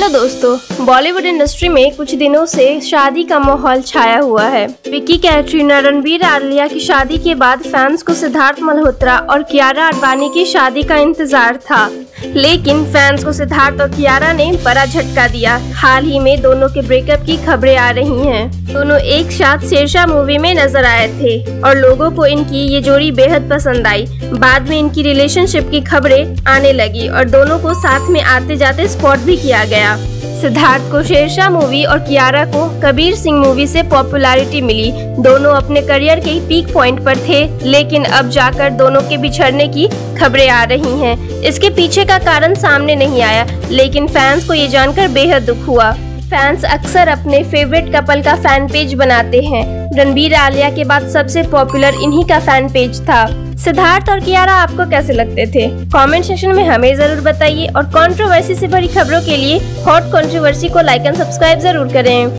Hello दोस्तों Bollywood industry में कुछ दिनों से शादी का माहौल छाया हुआ है। विक्की कैटरीना रणबीर आलिया की शादी के बाद फैंस को सिद्धार्थ मल्होत्रा और कियारा अडवाणी की शादी का इंतज़ार था। लेकिन फैंस को सिद्धार्थ और कियारा ने बड़ा झटका दिया। हाल ही में दोनों के ब्रेकअप की खबरें आ रही हैं। दोनों एक साथ शेरशाह मूवी में नज़र आए थे और लोगों को इनकी ये जोड़ी बेहद पसंद आई। बाद में इनकी रिलेशनशिप की खबरें आने लगी और दोनों को साथ में आते जाते स्पॉट भी किया गया। सिद्धार्थ को, शेरशाह मूवी और कियारा को, कबीर सिंह मूवी से पॉपुलैरिटी मिली। दोनों अपने करियर के पीक पॉइंट पर थे, लेकिन अब जाकर दोनों के बिछड़ने की खबरें आ रही हैं। इसके पीछे का कारण सामने नहीं आया, लेकिन फैंस को ये जानकर बेहद दुख हुआ। फैंस अक्सर अपने फेवरेट कपल का फ़ैन पेज बनाते हैं। रणबीर आलिया के बाद सबसे पॉपुलर इन्हीं का फ़ैन पेज था। सिद्धार्थ और कियारा आपको कैसे लगते थे? कमेंट सेक्शन में हमें ज़रूर बताइए और कंट्रोवर्सी से भरी खबरों के लिए हॉट कंट्रोवर्सी को लाइक एंड सब्सक्राइब ज़रूर करें।